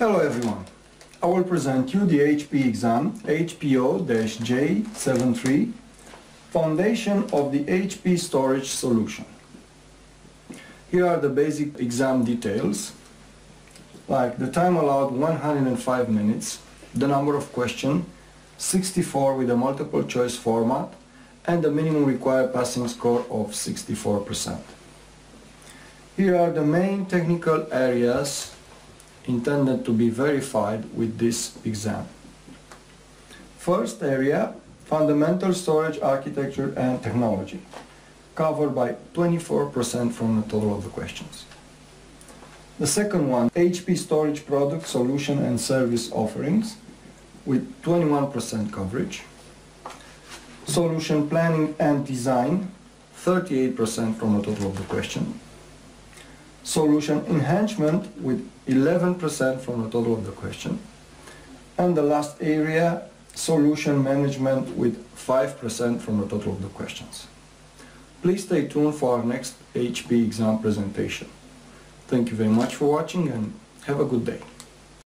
Hello everyone. I will present you the HP exam HP0-J73 Foundation of the HP Storage Solution. Here are the basic exam details like the time allowed 105 minutes, the number of questions 64 with a multiple choice format and the minimum required passing score of 64%. Here are the main technical areas intended to be verified with this exam. First area, fundamental storage architecture and technology, covered by 24% from the total of the questions. The second one, HP storage product, solution and service offerings with 21% coverage. Solution planning and design, 38% from the total of the question. Solution enhancement with 11% from the total of the question. And the last area, solution management with 5% from the total of the questions. Please stay tuned for our next HP exam presentation. Thank you very much for watching and have a good day.